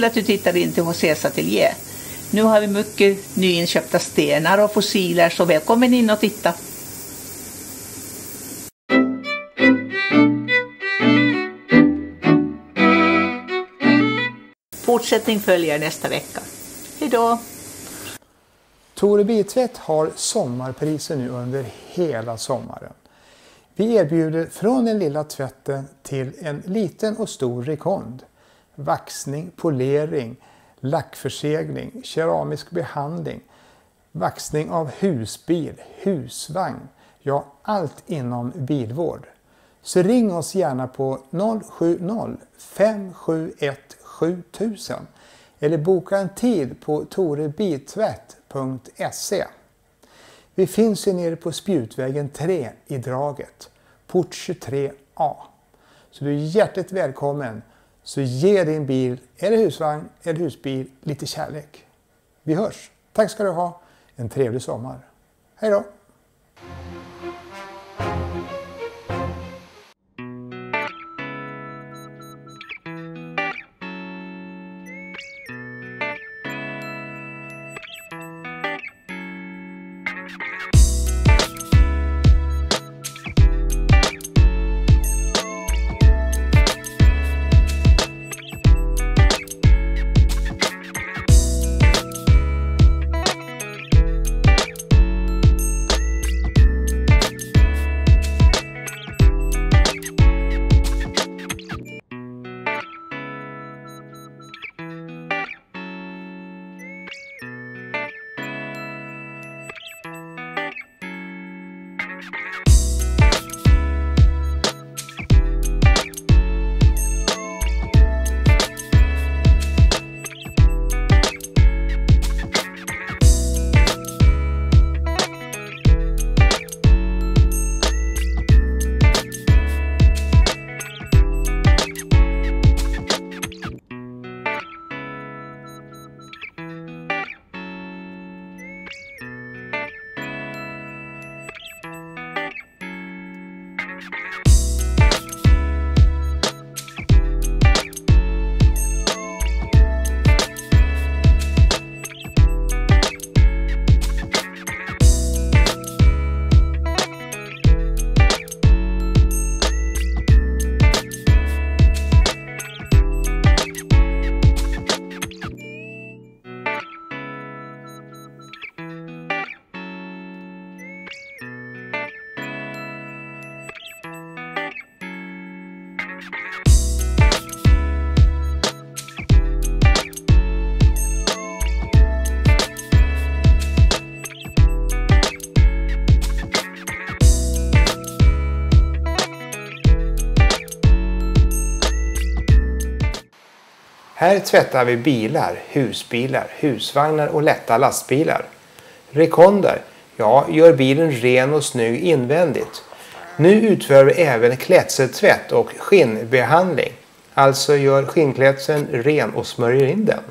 Kul att du tittar in till HCS ateljé. Nu har vi mycket nyinköpta stenar och fossiler så välkommen in och titta. Fortsättning följer nästa vecka. Hejdå! Tore Bitvätt har sommarpriser nu under hela sommaren. Vi erbjuder från den lilla tvätten till en liten och stor rekond. Vaxning, polering, lackförsegling, keramisk behandling, vaxning av husbil, husvagn, ja allt inom bilvård. Så ring oss gärna på 070 571 7000 eller boka en tid på torebitvätt.se. Vi finns ju nere på Spjutvägen 3 i Draget, port 23A. Så du är hjärtligt välkommen. Så ge din bil, eller husvagn eller husbil, lite kärlek. Vi hörs. Tack ska du ha. En trevlig sommar. Hej då! Här tvättar vi bilar, husbilar, husvagnar och lätta lastbilar. Rekonder, ja, gör bilen ren och snygg invändigt. Nu utför vi även klädseltvätt och skinnbehandling. Alltså gör skinnklädseln ren och smörjer in den.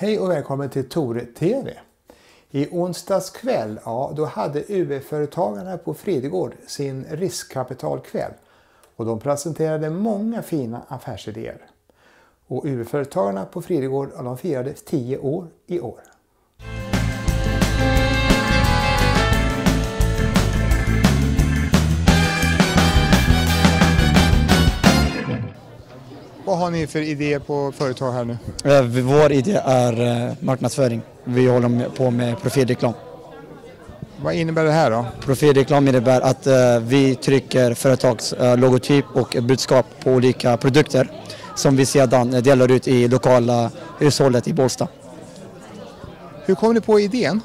Hej och välkommen till Tore TV. I onsdags kväll, ja, då hade UV-företagarna på Fridegård sin riskkapitalkväll och de presenterade många fina affärsidéer. Och UV-företagarna på Fridegård, ja, de firade 10 år i år. Vad har ni för idé på företag här nu? Eh, Vår idé är eh, marknadsföring. Vi håller på med profilreklam. Vad innebär det här då? Profilreklam innebär att eh, vi trycker företags logotyp och budskap på olika produkter som vi sedan delar ut i lokala hushållet i Bålsta. Hur kom ni på idén?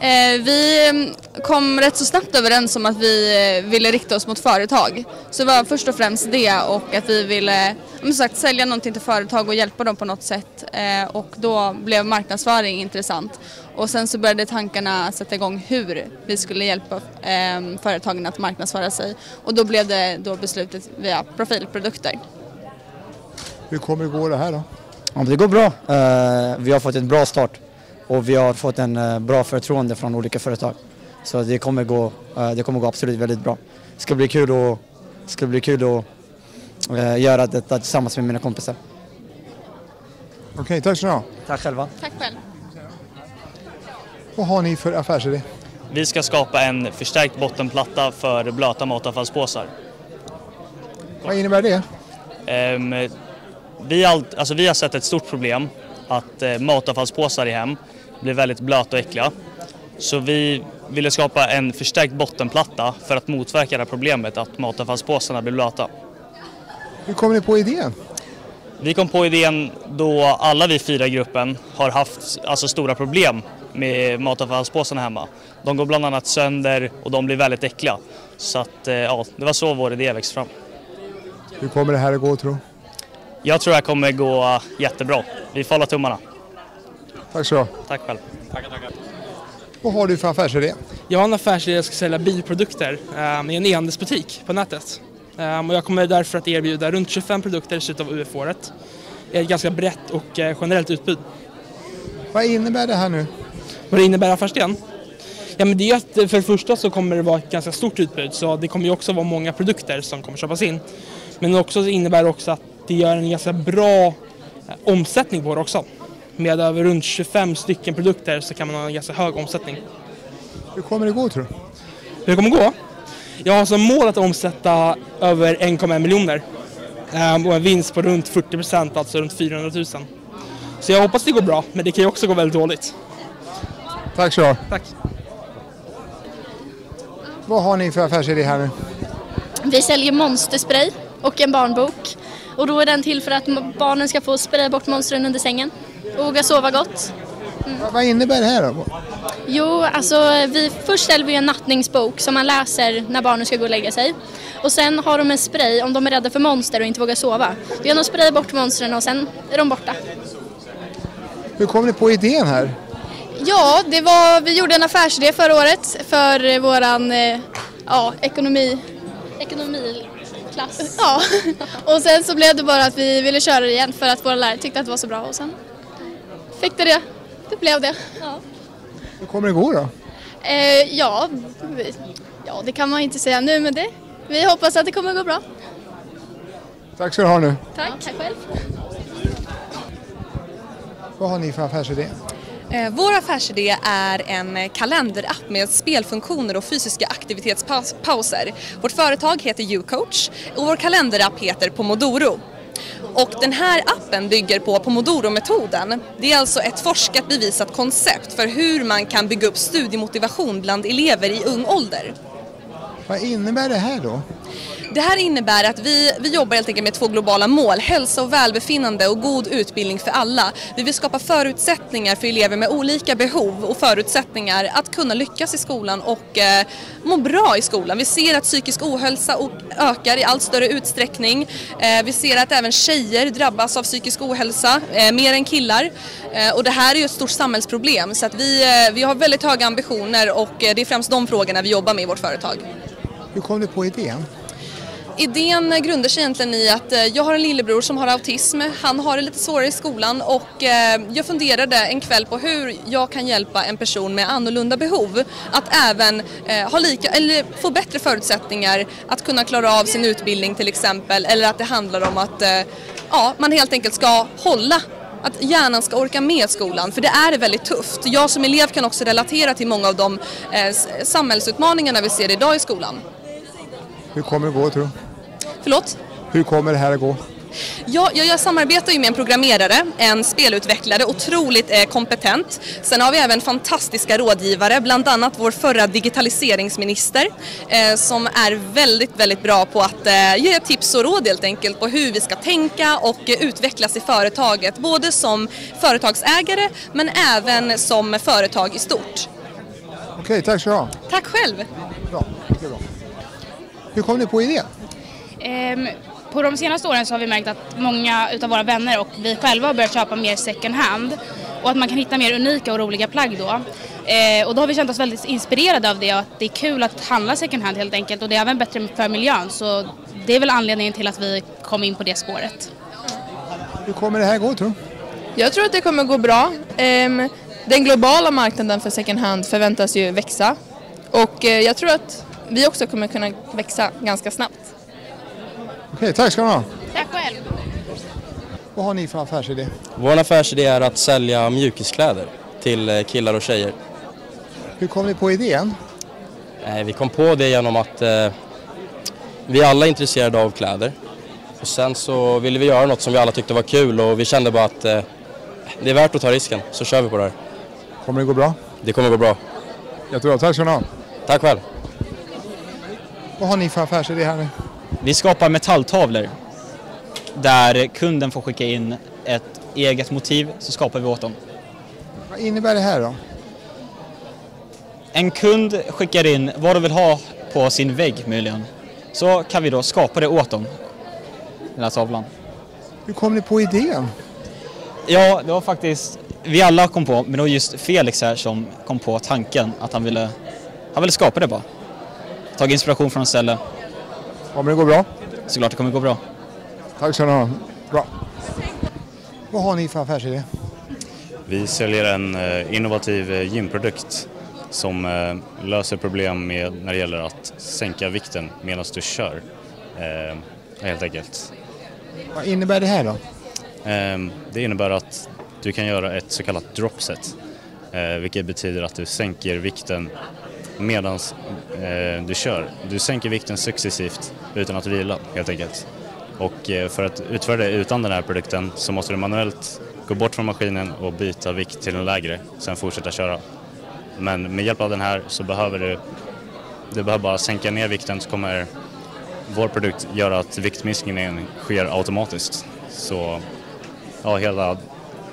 Eh, vi mm, kom rätt så snabbt överens om att vi eh, ville rikta oss mot företag. Så det var först och främst det och att vi ville som sagt, sälja någonting till företag och hjälpa dem på något sätt. Eh, och då blev marknadsföring intressant. Och sen så började tankarna sätta igång hur vi skulle hjälpa företagen att marknadsföra sig. Och då blev det då beslutet via profilprodukter. Hur kommer det gå det här då? Ja, det går bra. vi har fått en bra start och vi har fått en eh, bra förtroende från olika företag. Så det kommer gå, eh, det kommer gå absolut väldigt bra. Det ska bli kul att, ska bli kul att eh, göra detta tillsammans med mina kompisar. Okej, okay, tack så du ha. Tack själva. Tack själv. Vad har ni för affärsidé? Vi ska skapa en förstärkt bottenplatta för blöta matavfallspåsar. Vad innebär det? Um, vi, all, alltså vi har sett ett stort problem att matavfallspåsar i hem blir väldigt blöta och äckliga. Så vi ville skapa en förstärkt bottenplatta för att motverka det här problemet att matavfallspåsarna blir blöta. Hur kom ni på idén? Vi kom på idén då alla vi fyra i gruppen har haft alltså, stora problem med matavfallspåsarna hemma. De går bland annat sönder och de blir väldigt äckliga. Så att, eh, ja, det var så vår idé växte fram. Hur kommer det här att gå tror du? Jag tror det här kommer gå jättebra. Vi får hålla tummarna. Tack så Tack själv. Tackar, tackar. Vad har du för affärsidé? Jag har en affärsidé jag ska sälja bilprodukter um, i en e-handelsbutik på nätet. Um, och jag kommer därför att erbjuda runt 25 produkter i slutet av UF-året. Ett ganska brett och uh, generellt utbud. Vad innebär det här nu? Vad det innebär affärsidén? Ja, men det är att för det första så kommer det vara ett ganska stort utbud så det kommer ju också vara många produkter som kommer köpas in. Men också innebär det också att det gör en ganska bra eh, omsättning på det också med över runt 25 stycken produkter så kan man ha en ganska hög omsättning. Hur kommer det gå tror du? Hur det kommer gå? Jag har som mål att omsätta över 1,1 miljoner ehm, och en vinst på runt 40 procent, alltså runt 400 000. Så jag hoppas det går bra, men det kan ju också gå väldigt dåligt. Tack så Tack. Vad har ni för affärsidé här nu? Vi säljer monsterspray och en barnbok. Och då är den till för att barnen ska få spraya bort monstren under sängen våga sova gott. Mm. Vad innebär det här då? Jo, alltså vi, först ställer vi en nattningsbok som man läser när barnen ska gå och lägga sig. Och sen har de en spray om de är rädda för monster och inte vågar sova. Då gör de spray bort monstren och sen är de borta. Hur kom ni på idén här? Ja, det var, vi gjorde en affärsidé förra året för våran eh, ja, ekonomi... Ekonomi klass. Ja, och sen så blev det bara att vi ville köra det igen för att våra lärare tyckte att det var så bra och sen fick det det. Det blev det. Ja. Hur kommer det gå då? Eh, ja, ja, det kan man inte säga nu men det, vi hoppas att det kommer gå bra. Tack ska du ha nu. Tack, tack själv. Vad har ni för affärsidé? Eh, vår affärsidé är en kalenderapp med spelfunktioner och fysiska aktivitetspauser. Vårt företag heter YouCoach och vår kalenderapp heter Pomodoro. Och den här appen bygger på Pomodoro-metoden. Det är alltså ett forskat bevisat koncept för hur man kan bygga upp studiemotivation bland elever i ung ålder. Vad innebär det här då? Det här innebär att vi, vi jobbar helt enkelt med två globala mål, hälsa och välbefinnande och god utbildning för alla. Vi vill skapa förutsättningar för elever med olika behov och förutsättningar att kunna lyckas i skolan och eh, må bra i skolan. Vi ser att psykisk ohälsa ökar i allt större utsträckning. Eh, vi ser att även tjejer drabbas av psykisk ohälsa, eh, mer än killar. Eh, och det här är ju ett stort samhällsproblem så att vi, eh, vi har väldigt höga ambitioner och eh, det är främst de frågorna vi jobbar med i vårt företag. Hur kom du på idén? Idén grundar sig egentligen i att eh, jag har en lillebror som har autism. Han har det lite svårare i skolan och eh, jag funderade en kväll på hur jag kan hjälpa en person med annorlunda behov att även eh, ha lika, eller få bättre förutsättningar att kunna klara av sin utbildning till exempel eller att det handlar om att ja, man helt enkelt ska hålla att hjärnan ska orka med skolan, för det är väldigt tufft. Jag som elev kan också relatera till många av de eh, samhällsutmaningarna vi ser idag i skolan. Hur kommer det gå tror du? Förlåt? Hur kommer det här att gå? Ja, jag, jag samarbetar ju med en programmerare, en spelutvecklare, otroligt eh, kompetent. Sen har vi även fantastiska rådgivare, bland annat vår förra digitaliseringsminister eh, som är väldigt, väldigt bra på att eh, ge tips och råd helt enkelt på hur vi ska tänka och utvecklas i företaget, både som företagsägare men även som företag i stort. Okej, tack så du ha. Tack själv! Bra, mycket bra. Hur kom ni på idén? Ehm, på de senaste åren så har vi märkt att många utav våra vänner och vi själva har börjat köpa mer second hand och att man kan hitta mer unika och roliga plagg då. Eh, och då har vi känt oss väldigt inspirerade av det och att det är kul att handla second hand helt enkelt och det är även bättre för miljön så det är väl anledningen till att vi kom in på det spåret. Hur kommer det här gå tror du? Jag tror att det kommer gå bra. Ehm, Den globala marknaden för second hand förväntas ju växa och eh, jag tror att vi också kommer kunna växa ganska snabbt. Okej, tack ska du ha. Tack själv! Vad har ni för affärsidé? Vår affärsidé är att sälja mjukiskläder till eh, killar och tjejer. Hur kom ni på idén? Eh, Vi kom på det genom att eh, vi alla är intresserade av kläder. Och sen så ville vi göra något som vi alla tyckte var kul och vi kände bara att det är värt att ta risken, så kör vi på det här. Kommer det gå bra? Det kommer gå bra. Jättebra, tack ska du ha. Tack själv. Vad har ni för affärsidé här nu? Vi skapar metalltavlor där kunden får skicka in ett eget motiv så skapar vi åt dem. Vad innebär det här då? En kund skickar in vad de vill ha på sin vägg möjligen. Så kan vi då skapa det åt dem. Den här tavlan. Hur kom ni på idén? Ja, det var faktiskt, vi alla kom på, men det var just Felix här som kom på tanken att han ville, han ville skapa det bara. Tagit inspiration från ett ställe. Kommer det gå bra? Såklart det kommer gå bra. Tack ska du ha. Bra. Vad har ni för affärsidé? Vi säljer en eh, innovativ eh, gymprodukt som eh, löser problem med när det gäller att sänka vikten medan du kör. Helt enkelt. Vad innebär det här då? Eh, Det innebär att du kan göra ett så kallat dropset, vilket betyder att du sänker vikten medan eh, du kör. Du sänker vikten successivt utan att vila helt enkelt. Och eh, för att utföra det utan den här produkten så måste du manuellt gå bort från maskinen och byta vikt till en lägre, sen fortsätta köra. Men med hjälp av den här så behöver du, du behöver bara sänka ner vikten så kommer vår produkt göra att viktminskningen sker automatiskt. Så ja, hela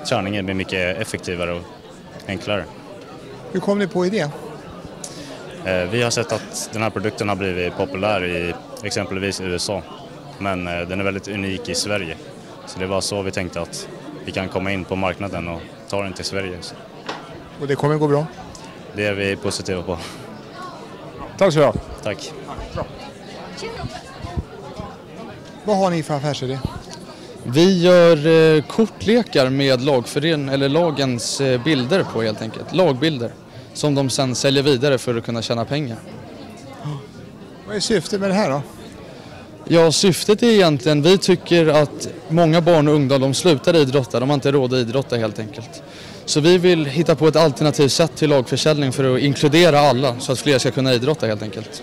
körningen blir mycket effektivare och enklare. Hur kom ni på idén? Eh, Vi har sett att den här produkten har blivit populär i exempelvis USA, men eh, den är väldigt unik i Sverige. Så det var så vi tänkte att vi kan komma in på marknaden och ta den till Sverige. Och det kommer gå bra? det är vi positiva på. Tack så du ha. Tack. Vad har ni för affärsidé? Vi gör eh, kortlekar med lagfören eller lagens bilder på helt enkelt. Lagbilder som de sen säljer vidare för att kunna tjäna pengar. Vad är syftet med det här då? Ja, syftet är egentligen, vi tycker att många barn och ungdomar de slutar idrotta, de har inte råd att idrotta helt enkelt. Så vi vill hitta på ett alternativt sätt till lagförsäljning för att inkludera alla så att fler ska kunna idrotta helt enkelt.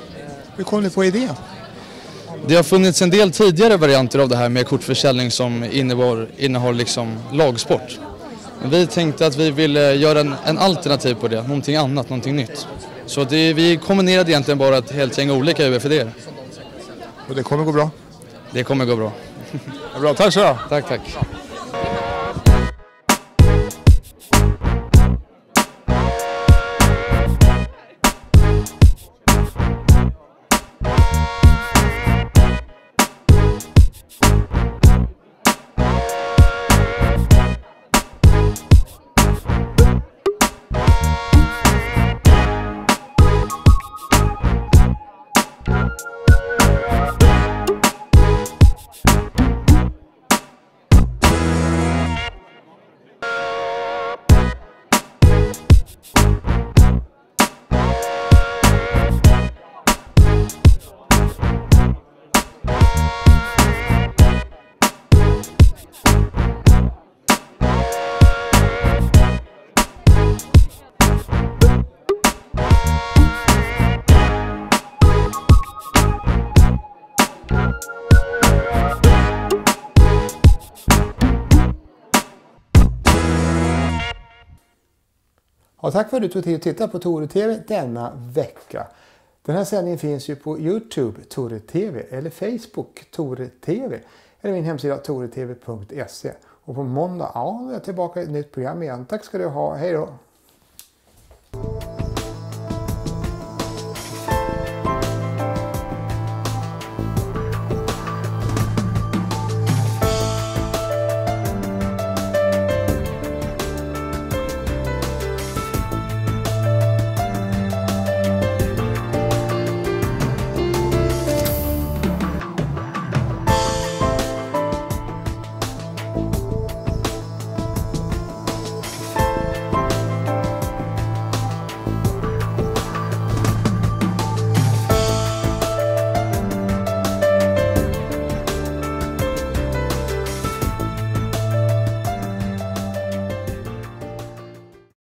Hur kom ni på idén? Det har funnits en del tidigare varianter av det här med kortförsäljning som innebar, innehar liksom lagsport. Men vi tänkte att vi ville göra en, en alternativ på det, någonting annat, någonting nytt. Så det, vi kombinerade egentligen bara ett helt gäng olika UFD. Och det kommer gå bra? Det kommer gå bra. Ja, bra, tack så. Tack, tack. Ja, tack för att du tog tid att titta på Tore TV denna vecka. Den här sändningen finns ju på Youtube, Tore TV, eller Facebook, Tore TV, eller min hemsida toretv.se. Och på måndag, ja, är jag tillbaka i ett nytt program igen. Tack ska du ha, hej då!